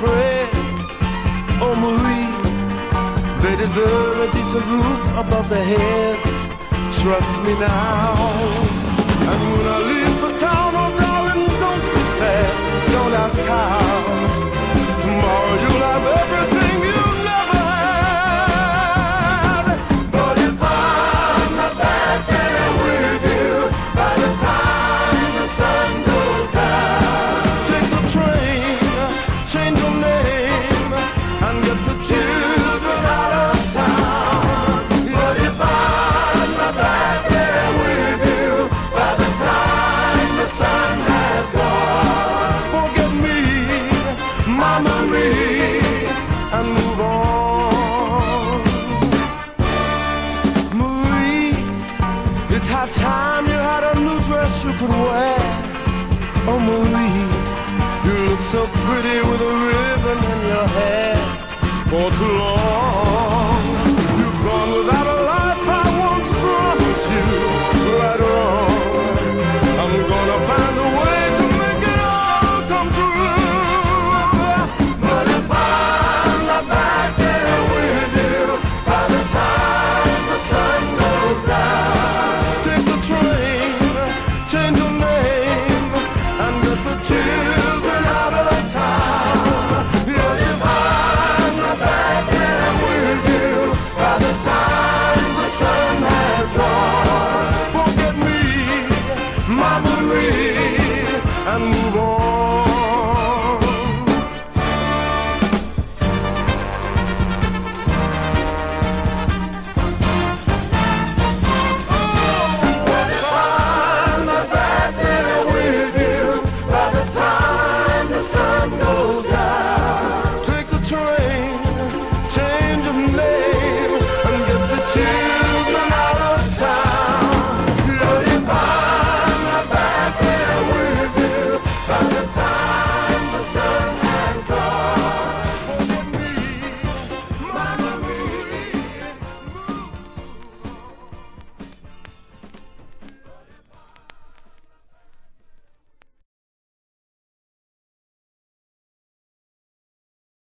bread. Oh, Marie, they deserve a decent roof above their heads. Trust me now. And when I leave the town, you a new dress you could wear. Oh Marie, you look so pretty with a ribbon in your hair. For too long